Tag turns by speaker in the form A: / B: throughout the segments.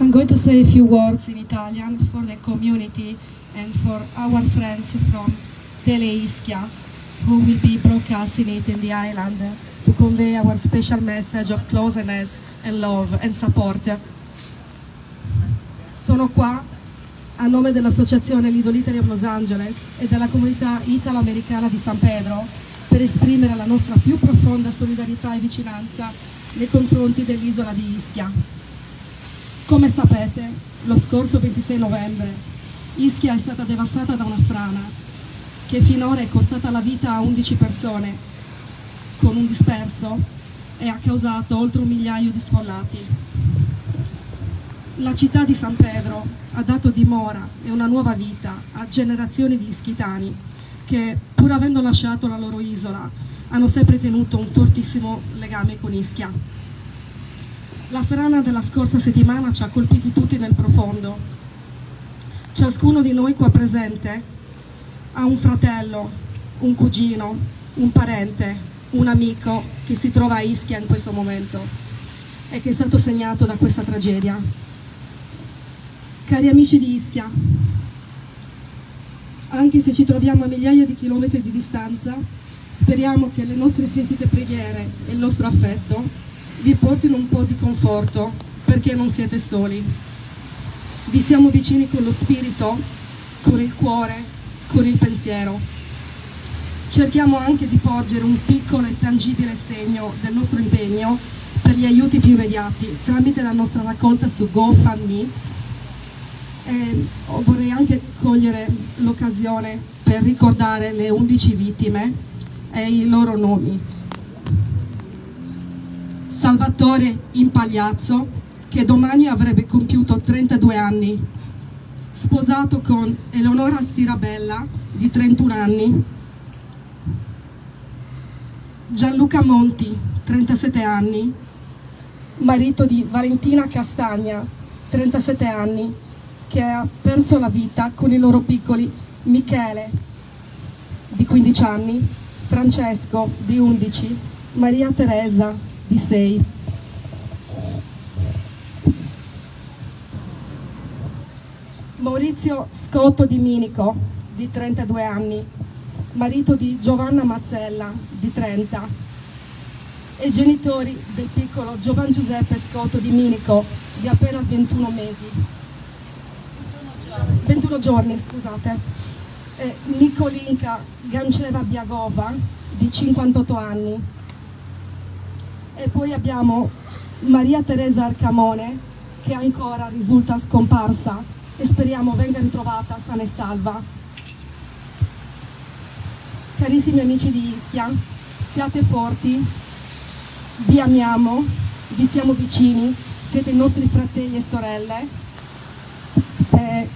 A: I'm going to say a few words in Italian for the community and for our friends from Tele Ischia who will be broadcasting it in the island to convey our special message of closeness and love and support. Sono qua a nome dell'Associazione Lido Italy of Los Angeles e della comunità italo-americana di San Pedro per esprimere la nostra più profonda solidarietà e vicinanza nei confronti dell'isola di Ischia. Come sapete, lo scorso 26 novembre Ischia è stata devastata da una frana che finora è costata la vita a 11 persone con un disperso e ha causato oltre un migliaio di sfollati. La città di San Pedro ha dato dimora e una nuova vita a generazioni di ischitani che, pur avendo lasciato la loro isola, hanno sempre tenuto un fortissimo legame con Ischia. La frana della scorsa settimana ci ha colpiti tutti nel profondo. Ciascuno di noi qua presente ha un fratello, un cugino, un parente, un amico che si trova a Ischia in questo momento e che è stato segnato da questa tragedia. Cari amici di Ischia, anche se ci troviamo a migliaia di chilometri di distanza, speriamo che le nostre sentite preghiere e il nostro affetto vi portino un po' di conforto perché non siete soli. Vi siamo vicini con lo spirito, con il cuore, con il pensiero. Cerchiamo anche di porgere un piccolo e tangibile segno del nostro impegno per gli aiuti più immediati tramite la nostra raccolta su GoFundMe. E vorrei anche cogliere l'occasione per ricordare le 11 vittime e i loro nomi. Salvatore Impagliazzo, che domani avrebbe compiuto 32 anni, sposato con Eleonora Sirabella, di 31 anni, Gianluca Monti, 37 anni, marito di Valentina Castagna, 37 anni, che ha perso la vita con i loro piccoli Michele, di 15 anni, Francesco, di 11, Maria Teresa, di 6. Maurizio Scotto di Minico, di 32 anni, marito di Giovanna Mazzella, di 30, e genitori del piccolo Giovan Giuseppe Scotto di Minico, di appena 21 mesi. 21 giorni, scusate. Nicolinka Ganceva Biagova, di 58 anni. E poi abbiamo Maria Teresa Arcamone, che ancora risulta scomparsa e speriamo venga ritrovata sana e salva. Carissimi amici di Ischia, siate forti, vi amiamo, vi siamo vicini, siete i nostri fratelli e sorelle. Eh,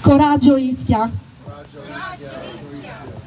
A: coraggio Ischia! Coraggio Ischia!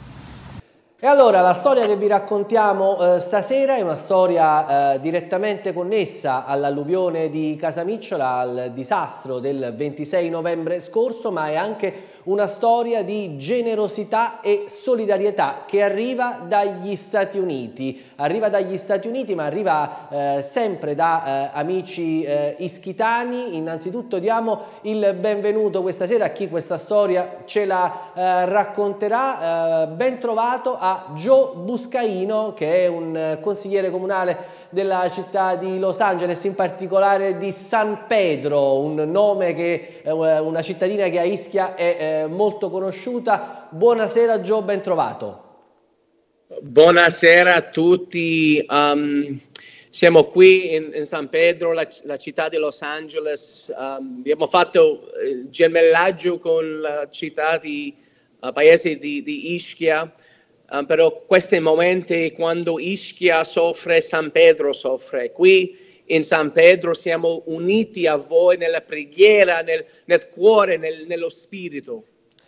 B: E allora la storia che vi raccontiamo eh, stasera è una storia eh, direttamente connessa all'alluvione di Casamicciola, al disastro del 26 novembre scorso, ma è anche una storia di generosità e solidarietà che arriva dagli Stati Uniti. Arriva dagli Stati Uniti ma arriva eh, sempre da eh, amici eh, ischitani. Innanzitutto diamo il benvenuto questa sera a chi questa storia ce la eh, racconterà. ben trovato a Joe Buscaino che è un eh, consigliere comunale della città di Los Angeles, in particolare di San Pedro, un nome che eh, una cittadina che a Ischia è eh, molto conosciuta. Buonasera Joe, ben trovato.
C: Buonasera a tutti. Um, siamo qui in, in San Pedro, la, la, città di Los Angeles. Um, abbiamo fatto il gemellaggio con la città di uh, paese di, di Ischia. Um, però questi momenti quando Ischia soffre, San Pedro soffre. Qui in San Pedro siamo uniti a voi nella preghiera, nel, nel cuore, nel, nello spirito.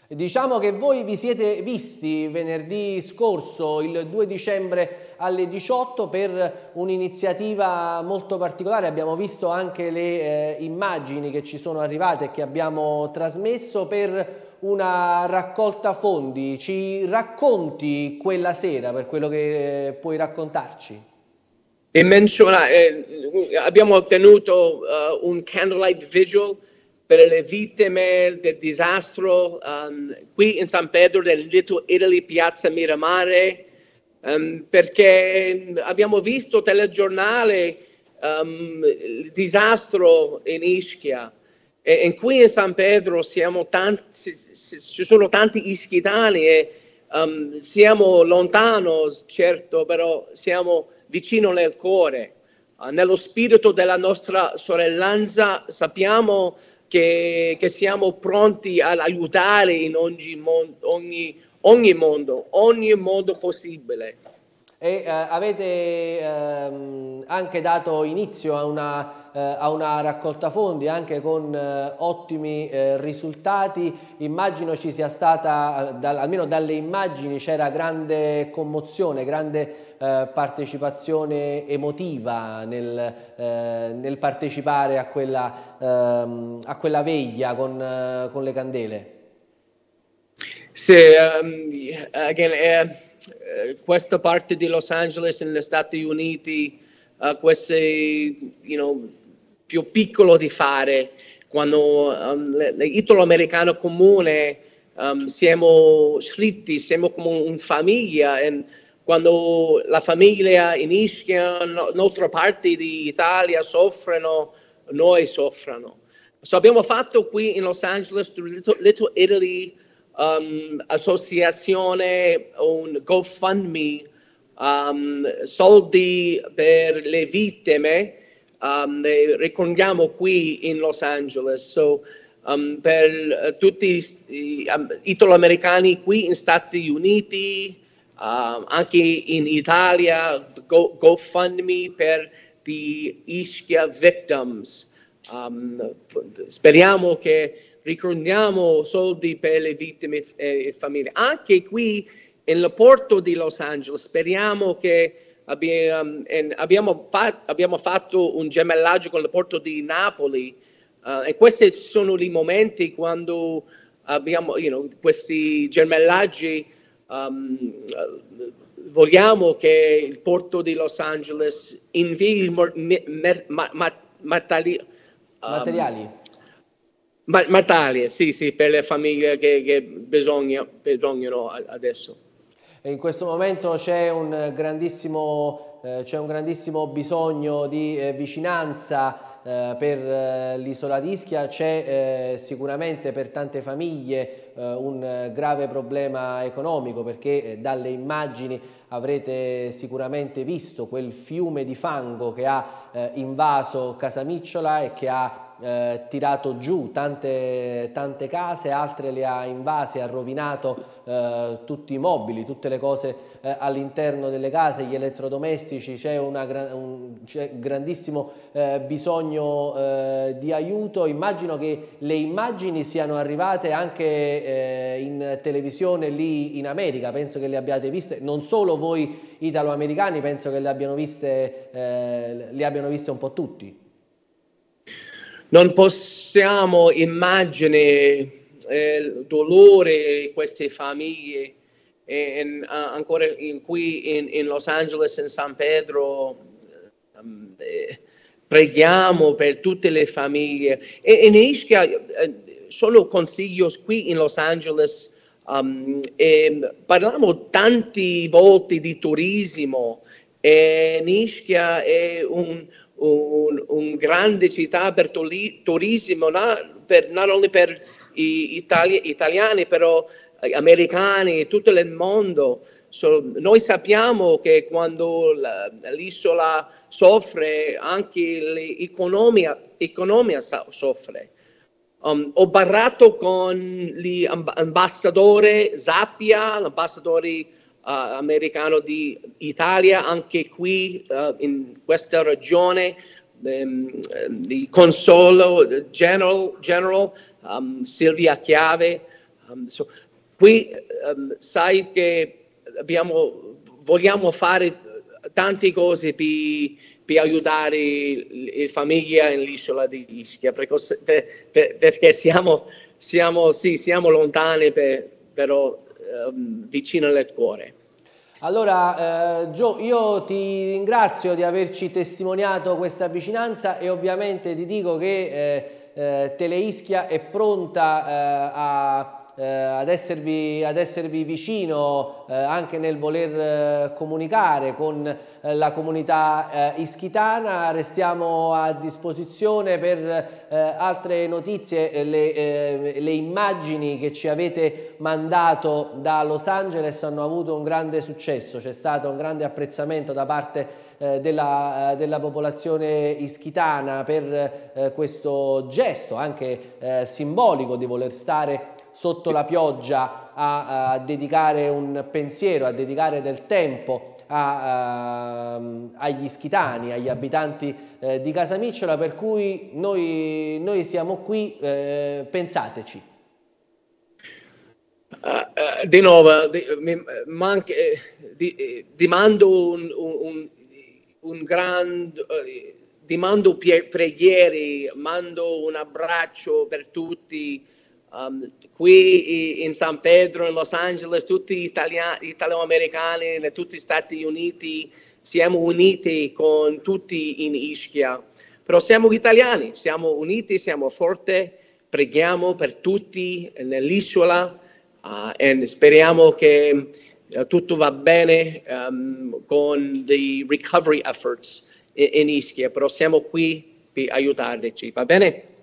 B: Diciamo che voi vi siete visti venerdì scorso, il 2 dicembre alle 18, per un'iniziativa molto particolare. Abbiamo visto anche le eh, immagini che ci sono arrivate e che abbiamo trasmesso per una raccolta fondi. Ci racconti quella sera per quello che puoi raccontarci?
C: Menziona, eh, abbiamo ottenuto uh, un candlelight vigil per le vittime del disastro um, qui in San Pedro del Little Italy, Piazza Miramare, um, perché abbiamo visto telegiornale um, il disastro in Ischia. E, e, qui in San Pedro tanti, ci sono tanti ischitani e siamo lontano, certo, però siamo vicino nel cuore. Uh, nello spirito della nostra sorellanza sappiamo che, che siamo pronti ad aiutare in ogni, ogni, ogni mondo, ogni modo possibile.
B: E eh, avete ehm, anche dato inizio a una, eh, a una, raccolta fondi anche con eh, ottimi eh, risultati. Immagino ci sia stata, eh, almeno dalle immagini, c'era grande commozione, grande eh, partecipazione emotiva nel, nel partecipare a quella, ehm, a quella veglia con, con, le candele.
C: Sì, um, again, eh, questa parte di Los Angeles negli Stati Uniti, uh, questo you know, più piccolo di fare, quando um, l'italo-americano comune um, siamo scritti, siamo come una famiglia e quando la famiglia in Ischia, in altre parti d'Italia soffrono, noi soffrono. So abbiamo fatto qui in Los Angeles Little, Little Italy um, associazione, un GoFundMe, um, soldi per le vittime, um, ricordiamo qui in Los Angeles. So, um, per uh, tutti gli um, italo-americani qui in Stati Uniti, uh, anche in Italia, Go, GoFundMe per the Ischia victims. Um, speriamo che ricordiamo soldi per le vittime e famiglie. Anche qui nel porto di Los Angeles speriamo che abbiamo, abbiamo, fatto, abbiamo fatto un gemellaggio con il porto di Napoli uh, e questi sono i momenti quando abbiamo you know, questi gemellaggi. Um, vogliamo che il porto di Los Angeles invii ma, ma, matali, um,
B: materiali
C: ma, Matalie, sì, sì, per le famiglie che, che bisogna, bisognano adesso.
B: In questo momento c'è un grandissimo, eh, un grandissimo bisogno di eh, vicinanza eh, per eh, l'isola di Ischia, c'è eh, sicuramente per tante famiglie un grave problema economico perché dalle immagini avrete sicuramente visto quel fiume di fango che ha invaso Casamicciola e che ha eh, tirato giù tante, tante, case, altre le ha invase, ha rovinato eh, tutti i mobili, tutte le cose eh, all'interno delle case, gli elettrodomestici, c'è un grandissimo eh, bisogno eh, di aiuto. Immagino che le immagini siano arrivate anche eh, in televisione lì in America, penso che le abbiate viste, non solo voi italo-americani, penso che le abbiano viste, le abbiano viste un po' tutti.
C: Non possiamo immaginare eh, il dolore di queste famiglie. E, in, uh, ancora in, qui in, in, Los Angeles, in San Pedro, um, eh, preghiamo per tutte le famiglie. E in Ischia eh, sono consigli qui in Los Angeles. Um, parliamo tante volte di turismo e in Ischia è un, un, un grande città per turismo, not, per, not only per gli itali, italiani, però americani, e tutto il mondo. So, noi sappiamo che quando l'isola soffre, anche l'economia, l'economia soffre. Um, ho parlato con l'ambasciatore Zappia, l'ambasciatore americano di Italia, anche qui uh, in questa regione, um, di Consolo General, General um, Silvia Chiave. Um, so, qui sai che abbiamo, vogliamo fare tante cose per, per aiutare le famiglie nell'isola di Ischia, perché, perché siamo, siamo, sì, siamo lontani, per, però um, vicino al cuore.
B: Allora, eh, Gio, io ti ringrazio di averci testimoniato questa vicinanza e ovviamente ti dico che eh, eh, Teleischia è pronta eh, a eh, ad, esservi, ad, esservi, vicino eh, anche nel voler eh, comunicare con eh, la comunità eh, ischitana. Restiamo a disposizione per eh, altre notizie, le, le, immagini che ci avete mandato da Los Angeles hanno avuto un grande successo, c'è stato un grande apprezzamento da parte della, della, popolazione ischitana per questo gesto anche simbolico di voler stare sotto la pioggia a, a dedicare un pensiero, a dedicare del tempo a, uh, agli ischitani, agli abitanti uh, di Casamicciola, per cui noi, noi siamo qui, uh, pensateci.
C: Uh, di nuovo, di, mi, manca, di, di mando un, un, un grande, ti mando preghiere, mando un abbraccio per tutti, Um, qui in San Pedro, in Los Angeles, tutti italiani, italo-americani, tutti gli Stati Uniti, siamo uniti con tutti in Ischia. Però siamo italiani, siamo uniti, siamo forti, preghiamo per tutti nell'isola uh, e speriamo che uh, tutto va bene um, con i recovery efforts in, in Ischia, però siamo qui per aiutarci, va bene?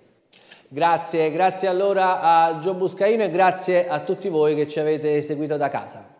B: Grazie, grazie allora a Gio Buscaino e grazie a tutti voi che ci avete seguito da casa.